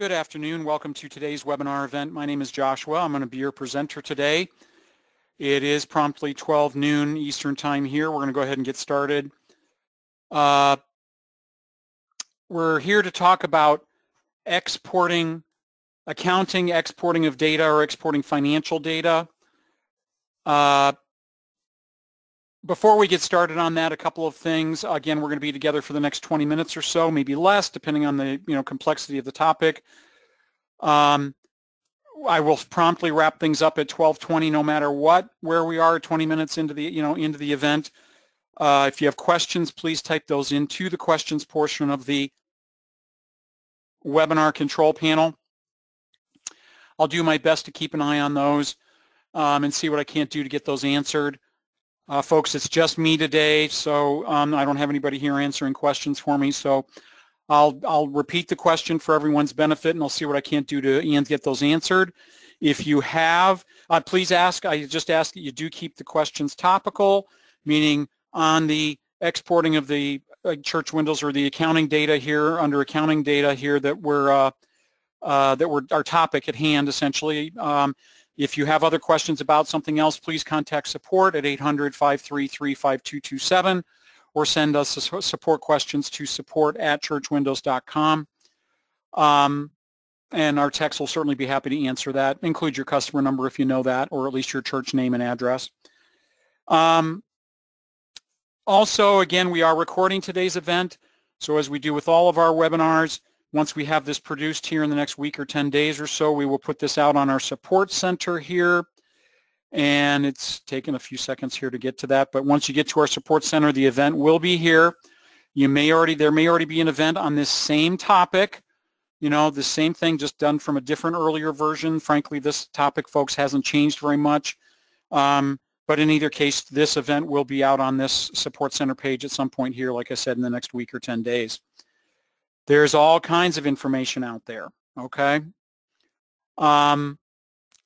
Good afternoon. Welcome to today's webinar event. My name is Joshua. I'm going to be your presenter today. It is promptly 12 noon Eastern time here. We're going to go ahead and get started. Uh, we're here to talk about exporting, accounting, exporting of data or exporting financial data. Uh, before we get started on that, a couple of things. Again, we're going to be together for the next 20 minutes or so, maybe less, depending on the you know complexity of the topic. Um, I will promptly wrap things up at 12:20, no matter what, where we are, 20 minutes into the you know into the event. Uh, if you have questions, please type those into the questions portion of the webinar control panel. I'll do my best to keep an eye on those um, and see what I can't do to get those answered. Uh, folks, it's just me today, so um, I don't have anybody here answering questions for me. So I'll, I'll repeat the question for everyone's benefit, and I'll see what I can't do to get those answered. If you have, uh, please ask, I just ask that you do keep the questions topical, meaning on the exporting of the church windows or the accounting data here, under accounting data here that we're, uh, uh, that we're our topic at hand, essentially. Um, if you have other questions about something else, please contact support at 800-533-5227 or send us support questions to support at churchwindows.com. Um, and our techs will certainly be happy to answer that. Include your customer number if you know that, or at least your church name and address. Um, also, again, we are recording today's event. So as we do with all of our webinars, once we have this produced here in the next week or 10 days or so, we will put this out on our support center here. And it's taken a few seconds here to get to that. But once you get to our support center, the event will be here. You may already, there may already be an event on this same topic. You know, the same thing just done from a different earlier version. Frankly, this topic, folks, hasn't changed very much. Um, but in either case, this event will be out on this support center page at some point here, like I said, in the next week or 10 days. There's all kinds of information out there, okay? Um,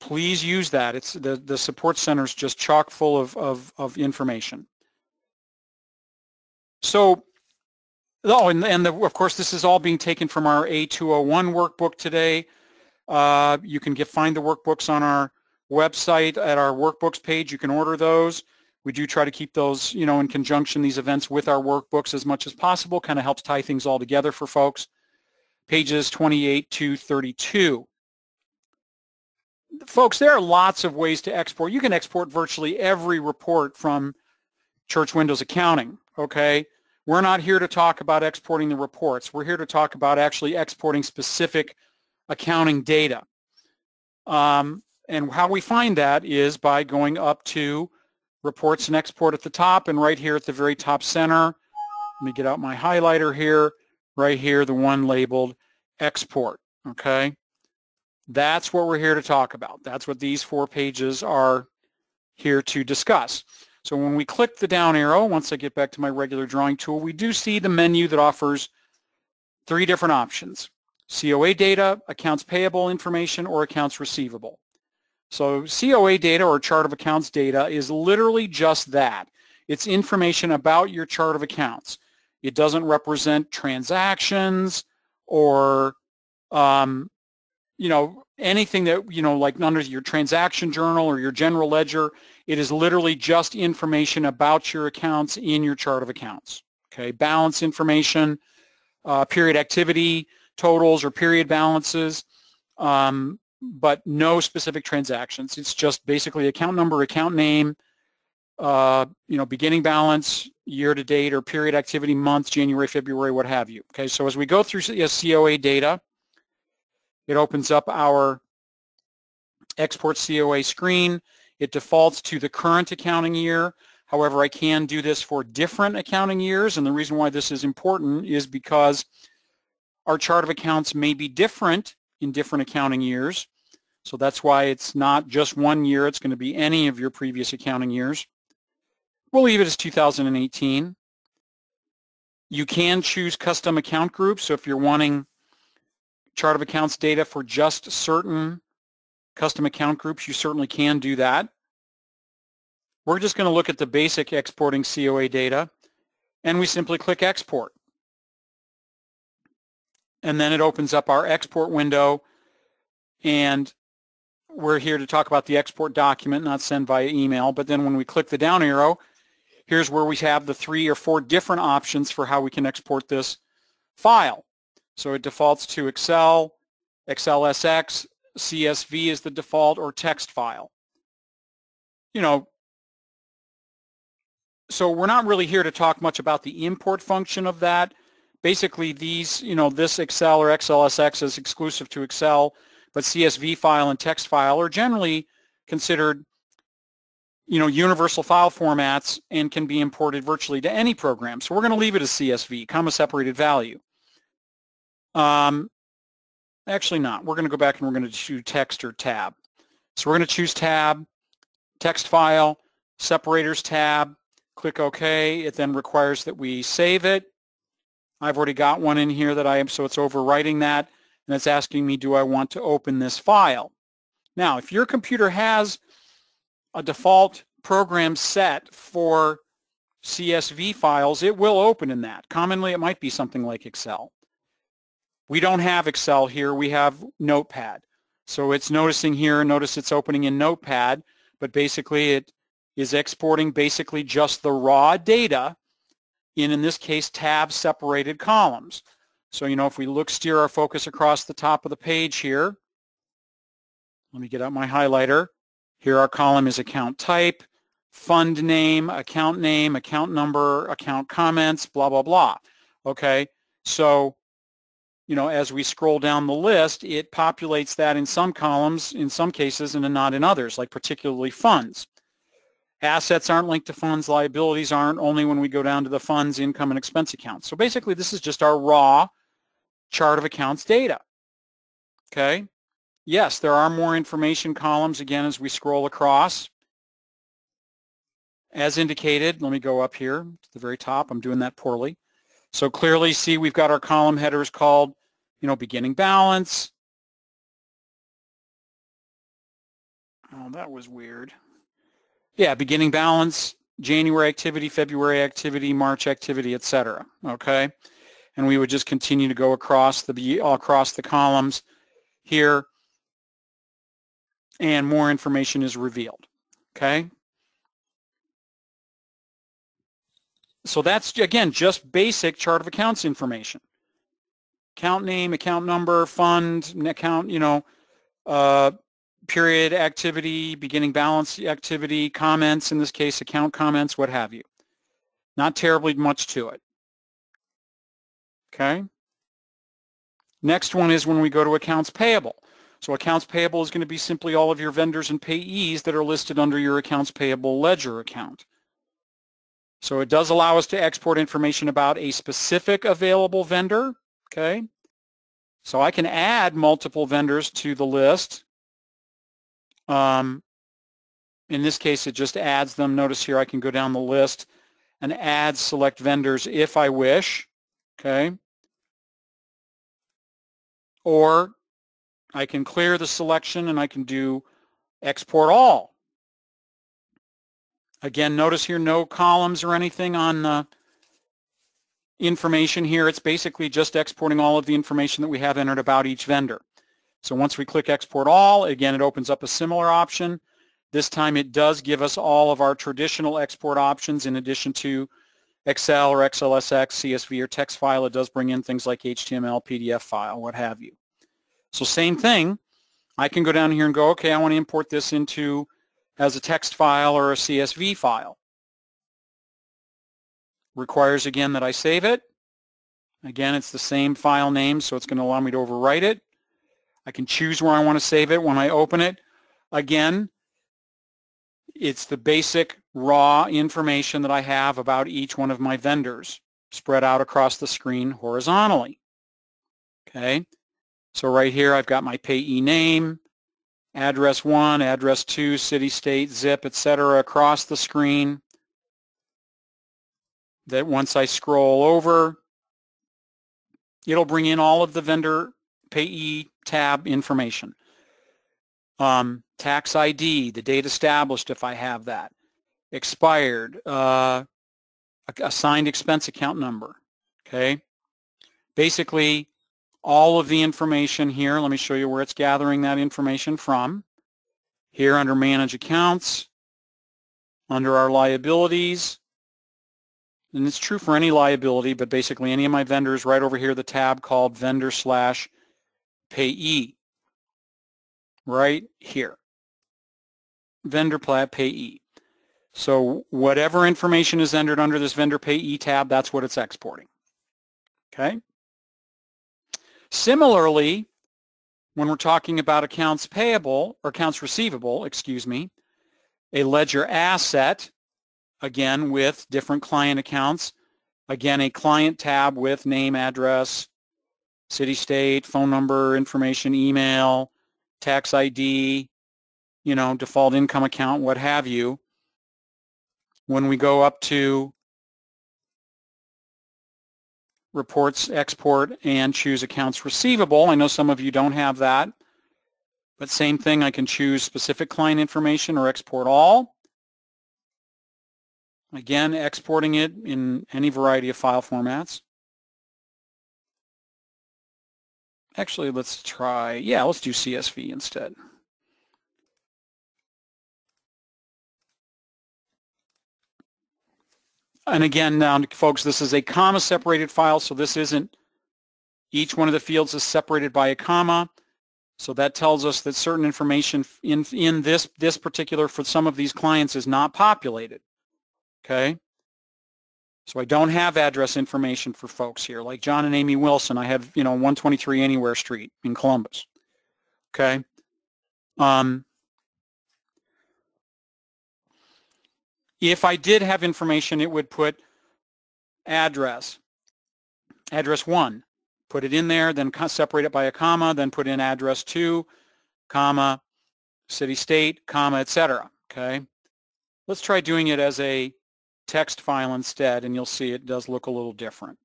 please use that. It's the, the support center is just chock full of, of, of information. So, oh, and, and the, of course, this is all being taken from our A201 workbook today. Uh, you can get find the workbooks on our website at our workbooks page. You can order those. We do try to keep those, you know, in conjunction, these events with our workbooks as much as possible, kind of helps tie things all together for folks. Pages 28 to 32. Folks, there are lots of ways to export. You can export virtually every report from Church Windows Accounting, okay? We're not here to talk about exporting the reports. We're here to talk about actually exporting specific accounting data. Um, and how we find that is by going up to reports and export at the top and right here at the very top center. Let me get out my highlighter here, right here, the one labeled export, okay? That's what we're here to talk about. That's what these four pages are here to discuss. So when we click the down arrow, once I get back to my regular drawing tool, we do see the menu that offers three different options. COA data, accounts payable information, or accounts receivable. So COA data or chart of accounts data is literally just that. It's information about your chart of accounts. It doesn't represent transactions or, um, you know, anything that, you know, like under your transaction journal or your general ledger. It is literally just information about your accounts in your chart of accounts. Okay, balance information, uh, period activity totals or period balances, um, but no specific transactions. It's just basically account number, account name, uh, you know, beginning balance, year to date, or period activity month, January, February, what have you. Okay, so as we go through COA data, it opens up our export COA screen. It defaults to the current accounting year. However, I can do this for different accounting years, and the reason why this is important is because our chart of accounts may be different in different accounting years. So that's why it's not just one year. It's going to be any of your previous accounting years. We'll leave it as 2018. You can choose custom account groups. So if you're wanting chart of accounts data for just certain custom account groups, you certainly can do that. We're just going to look at the basic exporting COA data, and we simply click Export. and then it opens up our export window and we're here to talk about the export document, not send via email. But then when we click the down arrow, here's where we have the three or four different options for how we can export this file. So it defaults to Excel, XLSX, CSV is the default, or text file. You know, so we're not really here to talk much about the import function of that. Basically, these, you know, this Excel or XLSX is exclusive to Excel, but CSV file and text file are generally considered, you know, universal file formats and can be imported virtually to any program. So we're going to leave it as CSV, comma separated value. Um, actually not. We're going to go back and we're going to choose text or tab. So we're going to choose tab, text file, separators tab, click OK. It then requires that we save it. I've already got one in here that I am, so it's overwriting that, and it's asking me, do I want to open this file? Now, if your computer has a default program set for CSV files, it will open in that. Commonly, it might be something like Excel. We don't have Excel here. We have Notepad. So it's noticing here, notice it's opening in Notepad, but basically it is exporting basically just the raw data in, in this case, tab separated columns. So, you know, if we look, steer our focus across the top of the page here, let me get out my highlighter. Here our column is account type, fund name, account name, account number, account comments, blah, blah, blah. Okay, so, you know, as we scroll down the list, it populates that in some columns, in some cases, and not in others, like particularly funds. Assets aren't linked to funds. Liabilities aren't only when we go down to the funds, income, and expense accounts. So basically, this is just our raw chart of accounts data. Okay. Yes, there are more information columns again as we scroll across. As indicated, let me go up here to the very top. I'm doing that poorly. So clearly see we've got our column headers called, you know, beginning balance. Oh, that was weird. Yeah, beginning balance, January activity, February activity, March activity, etc. Okay, and we would just continue to go across the across the columns here, and more information is revealed. Okay. So that's, again, just basic chart of accounts information. Account name, account number, fund, account, you know, uh, period activity, beginning balance activity, comments, in this case account comments, what have you. Not terribly much to it. Okay. Next one is when we go to accounts payable. So accounts payable is going to be simply all of your vendors and payees that are listed under your accounts payable ledger account. So it does allow us to export information about a specific available vendor. Okay. So I can add multiple vendors to the list um, in this case, it just adds them. Notice here I can go down the list and add select vendors if I wish, okay? Or I can clear the selection and I can do export all. Again, notice here no columns or anything on the information here. It's basically just exporting all of the information that we have entered about each vendor. So once we click export all, again, it opens up a similar option. This time it does give us all of our traditional export options in addition to Excel or XLSX, CSV or text file. It does bring in things like HTML, PDF file, what have you. So same thing. I can go down here and go, okay, I want to import this into as a text file or a CSV file. Requires again that I save it. Again, it's the same file name, so it's going to allow me to overwrite it. I can choose where I want to save it when I open it. Again, it's the basic raw information that I have about each one of my vendors spread out across the screen horizontally. Okay, so right here I've got my payee name, address 1, address 2, city, state, zip, etc. across the screen. That once I scroll over, it'll bring in all of the vendor payee tab information. Um, tax ID, the date established if I have that. Expired, uh, assigned expense account number. Okay. Basically, all of the information here. Let me show you where it's gathering that information from. Here under Manage Accounts, under our liabilities, and it's true for any liability, but basically any of my vendors right over here, the tab called vendor slash payee, right here, vendor plat payee. So whatever information is entered under this vendor payee tab, that's what it's exporting. Okay. Similarly, when we're talking about accounts payable or accounts receivable, excuse me, a ledger asset, again with different client accounts, again a client tab with name, address, city, state, phone number, information, email, tax ID, you know, default income account, what have you. When we go up to reports, export, and choose accounts receivable, I know some of you don't have that, but same thing, I can choose specific client information or export all. Again, exporting it in any variety of file formats. Actually, let's try, yeah, let's do CSV instead. And again, now, folks, this is a comma-separated file, so this isn't, each one of the fields is separated by a comma. So that tells us that certain information in, in this, this particular, for some of these clients, is not populated. Okay? So I don't have address information for folks here. Like John and Amy Wilson, I have, you know, 123 Anywhere Street in Columbus. Okay? Um, If I did have information, it would put address, address 1. Put it in there, then separate it by a comma, then put in address 2, comma, city, state, comma, etc. Okay? Let's try doing it as a text file instead, and you'll see it does look a little different.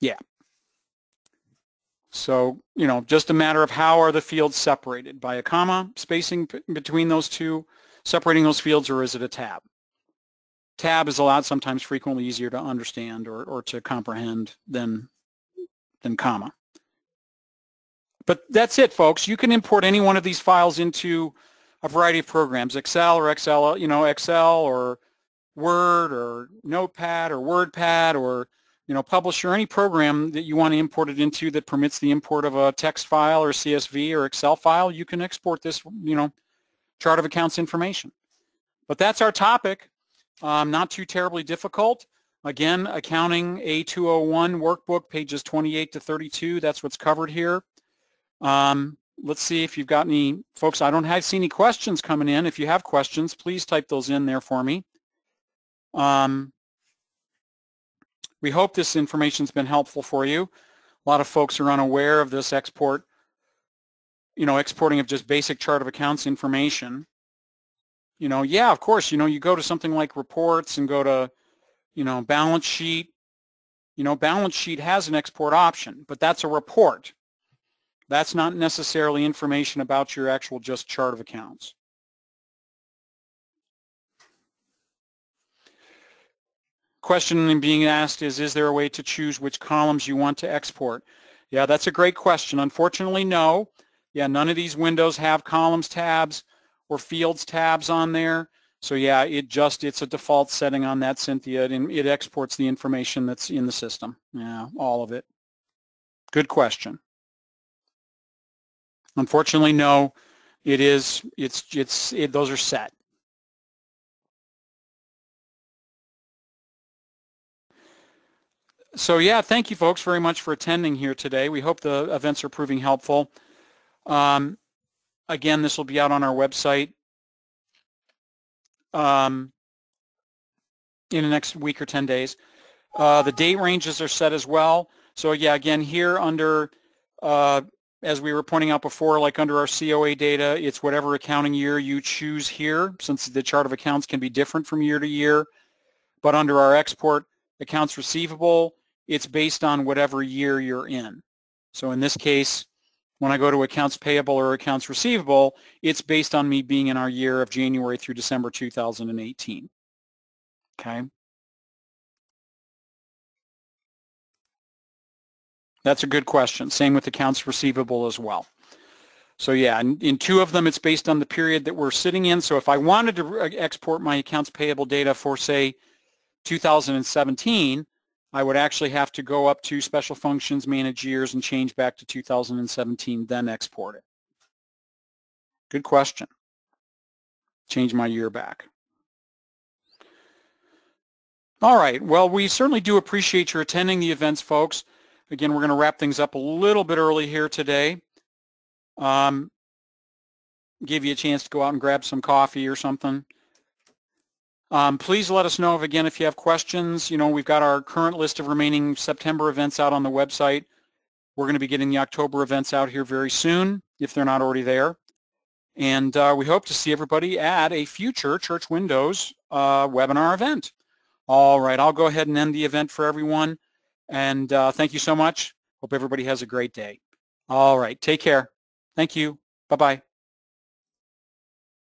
Yeah. So, you know, just a matter of how are the fields separated? By a comma, spacing between those two, separating those fields or is it a tab? Tab is a lot sometimes frequently easier to understand or, or to comprehend than, than comma. But that's it, folks. You can import any one of these files into a variety of programs, Excel or Excel, you know, Excel or Word or Notepad or WordPad or, you know, Publisher, any program that you want to import it into that permits the import of a text file or CSV or Excel file, you can export this, you know, chart of accounts information. But that's our topic. Um, not too terribly difficult. Again, accounting A201 workbook, pages 28 to 32. That's what's covered here. Um, let's see if you've got any, folks, I don't have see any questions coming in. If you have questions, please type those in there for me. Um, we hope this information's been helpful for you. A lot of folks are unaware of this export you know, exporting of just basic chart of accounts information, you know, yeah, of course, you know, you go to something like reports and go to, you know, balance sheet, you know, balance sheet has an export option, but that's a report. That's not necessarily information about your actual just chart of accounts. Question being asked is, is there a way to choose which columns you want to export? Yeah, that's a great question. Unfortunately, no. Yeah, none of these windows have columns tabs or fields tabs on there. So yeah, it just, it's a default setting on that, Cynthia, and it exports the information that's in the system. Yeah, all of it. Good question. Unfortunately, no, it is, it's, it's, it, those are set. So yeah, thank you folks very much for attending here today. We hope the events are proving helpful. Um, again, this will be out on our website um, in the next week or 10 days. Uh, the date ranges are set as well. So yeah, again, here under, uh, as we were pointing out before, like under our COA data, it's whatever accounting year you choose here, since the chart of accounts can be different from year to year. But under our export accounts receivable, it's based on whatever year you're in. So in this case, when I go to accounts payable or accounts receivable, it's based on me being in our year of January through December 2018. Okay. That's a good question. Same with accounts receivable as well. So yeah, in, in, two of them, it's based on the period that we're sitting in. So if I wanted to uh, export my accounts payable data for, say, 2017, I would actually have to go up to special functions, manage years, and change back to 2017, then export it. Good question. Change my year back. All right. Well, we certainly do appreciate your attending the events, folks. Again, we're going to wrap things up a little bit early here today. Um, give you a chance to go out and grab some coffee or something. Um, please let us know if, again if you have questions. You know, we've got our current list of remaining September events out on the website. We're going to be getting the October events out here very soon, if they're not already there. And uh, we hope to see everybody at a future Church Windows uh, webinar event. All right, I'll go ahead and end the event for everyone. And uh, thank you so much. Hope everybody has a great day. All right, take care. Thank you. Bye-bye.